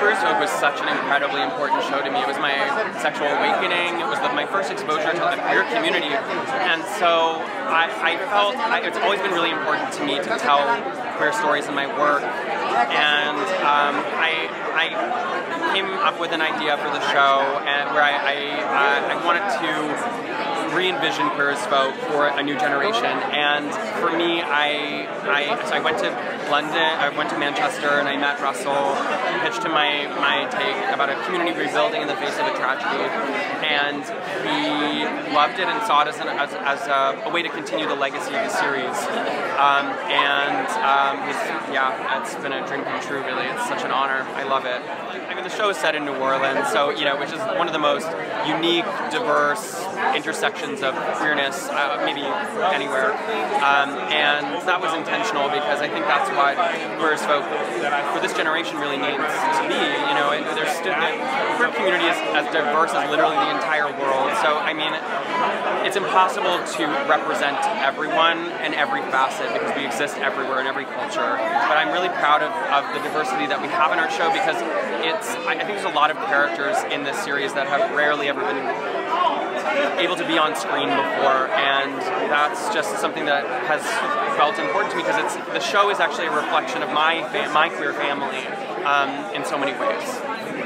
First Hope was such an incredibly important show to me. It was my sexual awakening. It was the, my first exposure to the queer community, and so I, I felt I, it's always been really important to me to tell queer stories in my work. And um, I, I came up with an idea for the show, and where I, I, uh, I wanted to re-envision queer as folk for a new generation. And for me, I, I, so I went to London, I went to Manchester, and I met Russell, pitched him my, my take about a community rebuilding in the face of a tragedy. And he loved it and saw it as, an, as, as a, a, way to continue the legacy of the series. Um, and um, yeah, it's been a dream come true, really. It's such an honor. I love it. I mean, the show is set in New Orleans, so, you know, which is one of the most unique, diverse, intersections of queerness, uh, maybe anywhere. Um, and that was intentional because I think that's what queer folk for this generation really needs to be. You know, there's the queer community is as diverse as literally the entire world. So I mean, it's impossible to represent everyone and every facet because we exist everywhere in every culture. But I'm really proud of, of the diversity that we have in our show because it's I think there's a lot of characters in this series that have rarely ever been able to be on screen before, and that's just something that has felt important to me because it's the show is actually a reflection of my my queer family um, in so many ways.